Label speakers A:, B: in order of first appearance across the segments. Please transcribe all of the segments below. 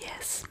A: Yes.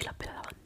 A: y la.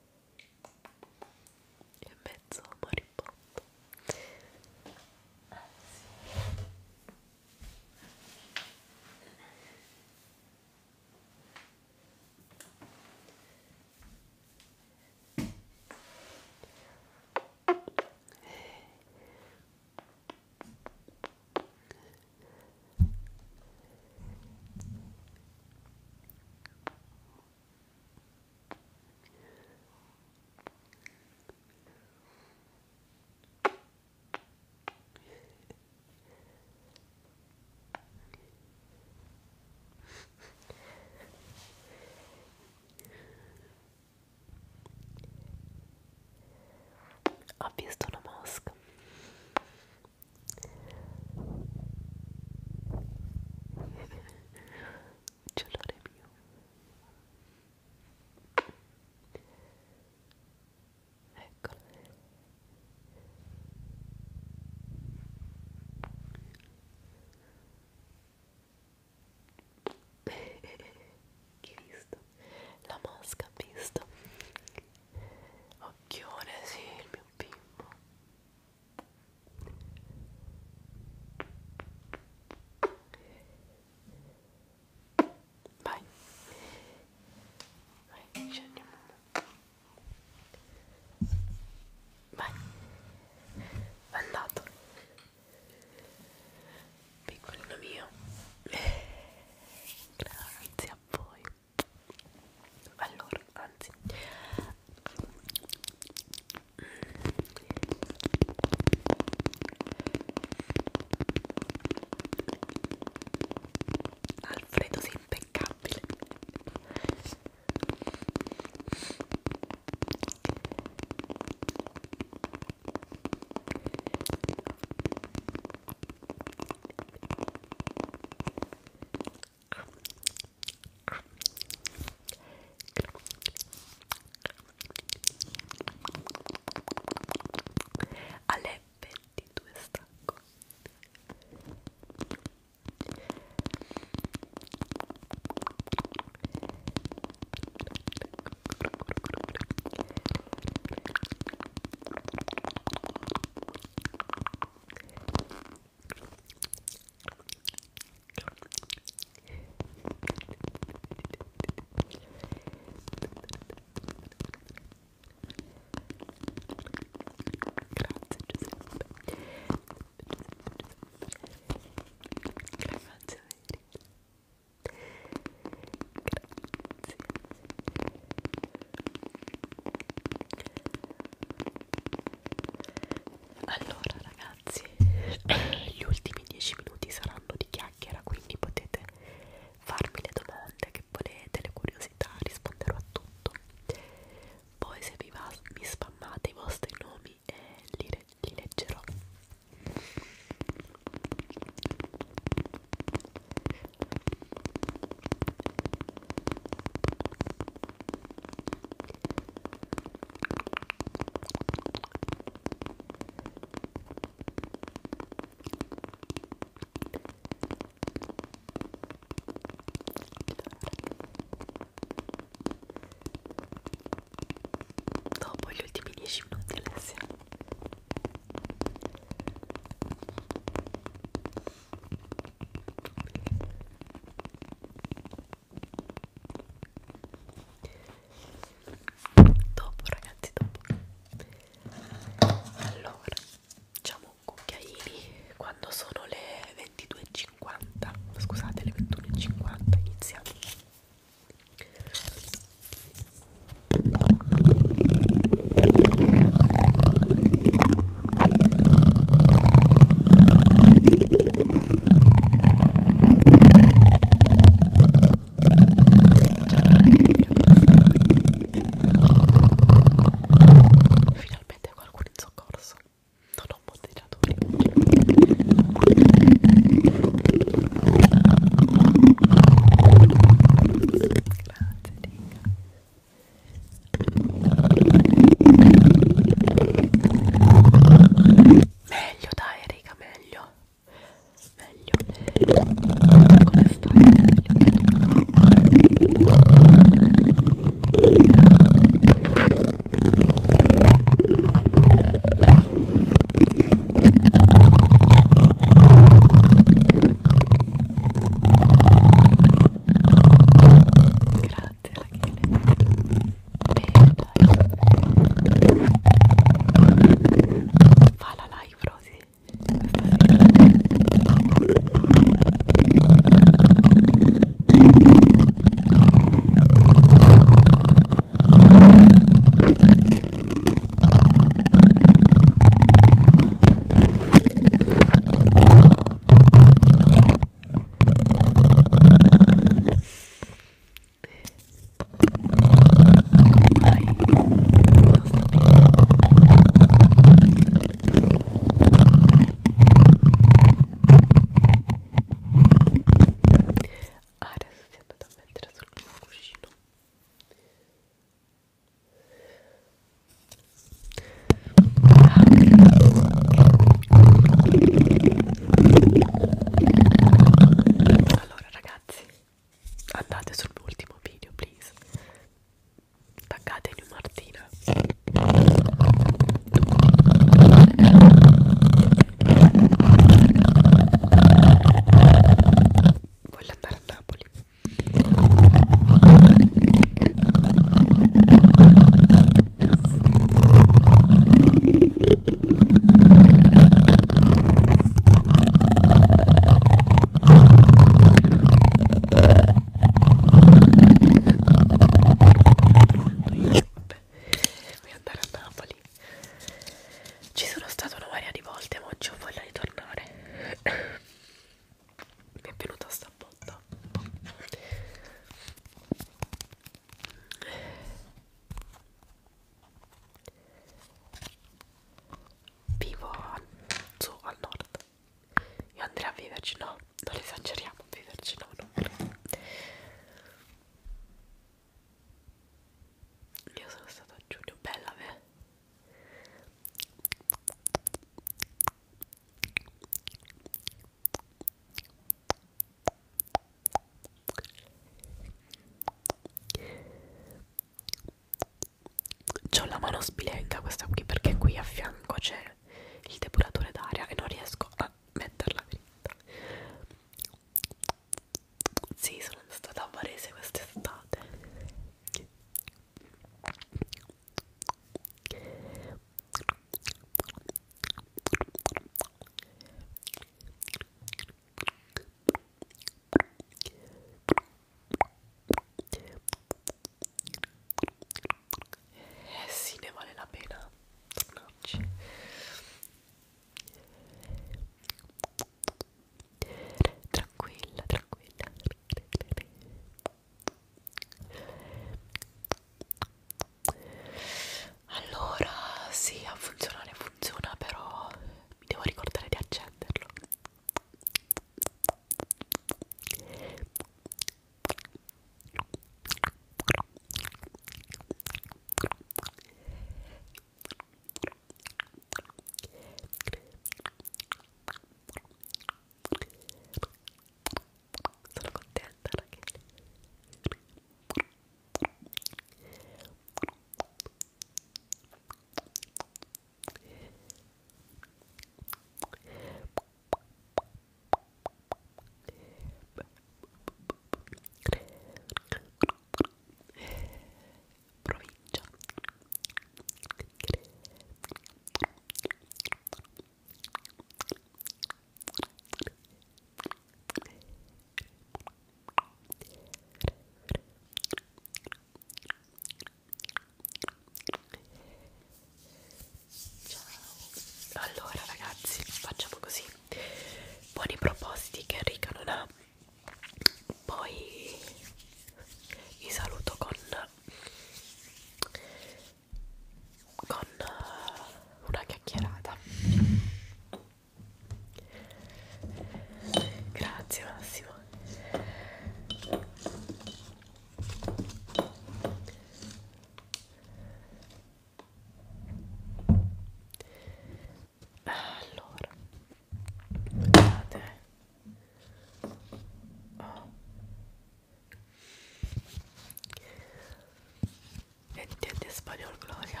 A: Spagnol Gloria.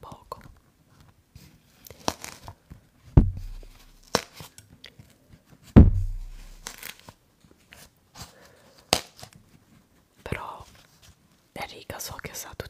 A: Poco. Però eh, so che è stato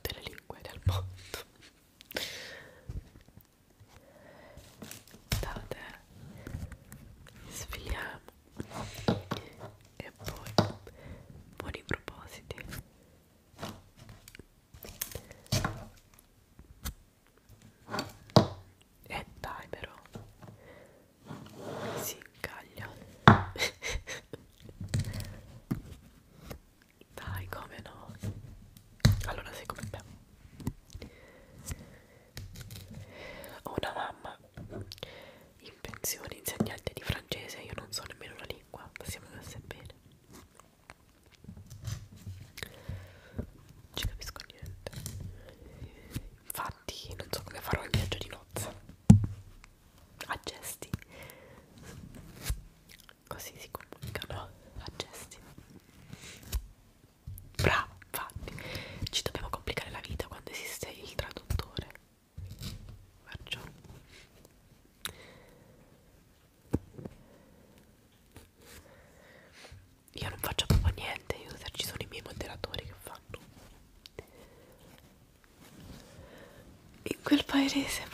A: it is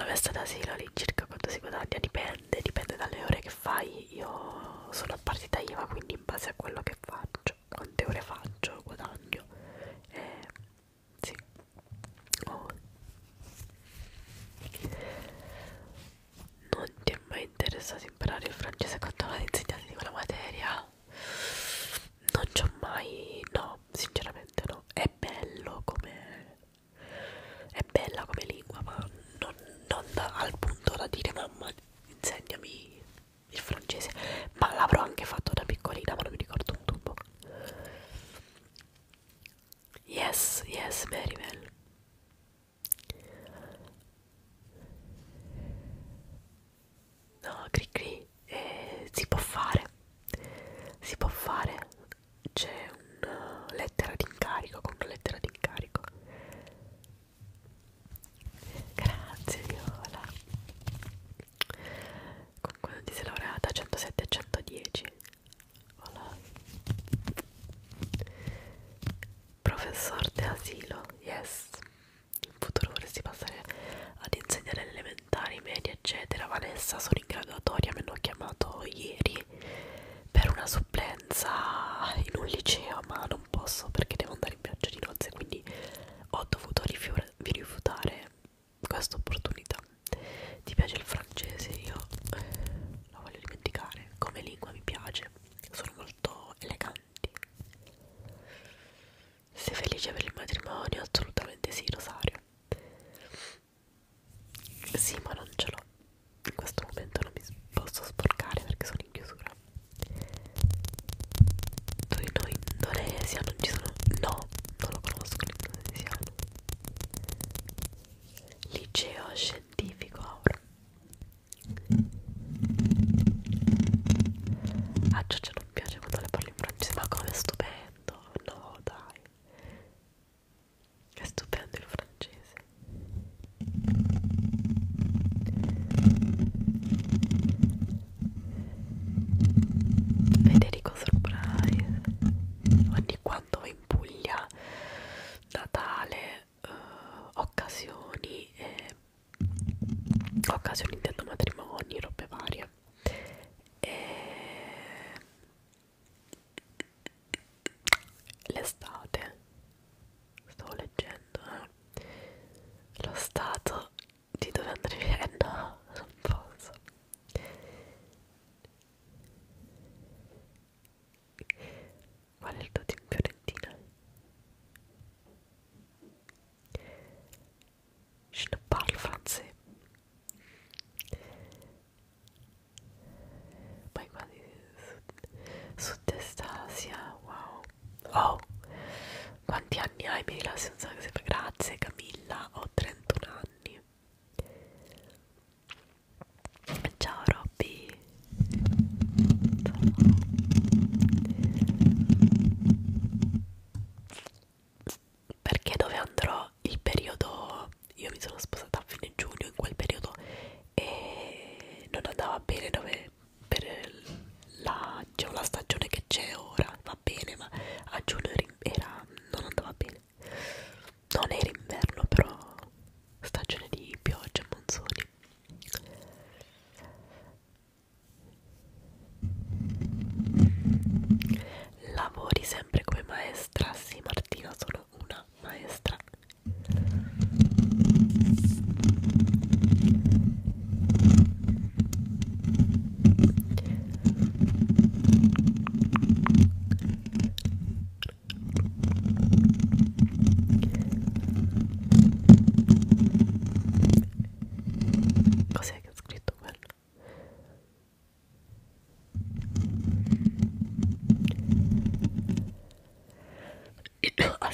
A: la festa d'asilo lì circa quanto si guadagna dipende, dipende dalle ore che fai. Io sono a partita IVA, quindi in base a quello che faccio, quante ore faccio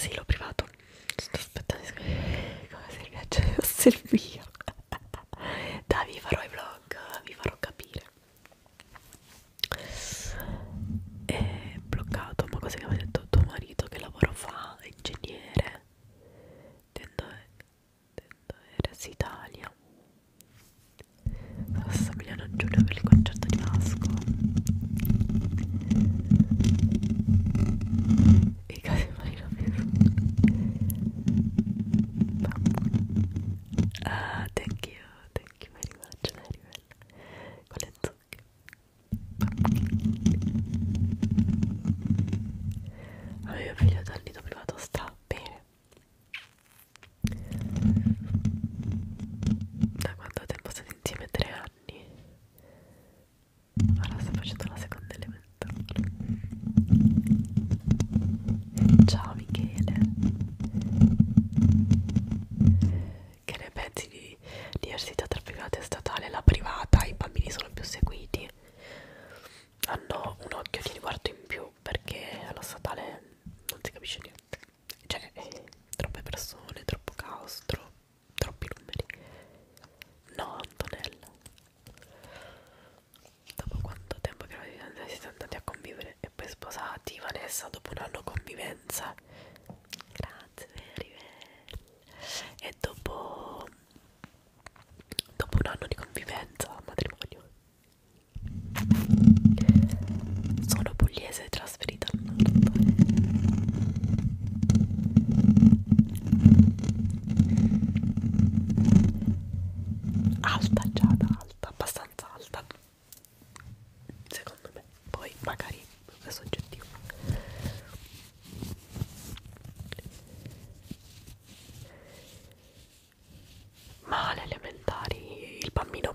A: asilo privato. Sto aspettando come se piace fosse il amino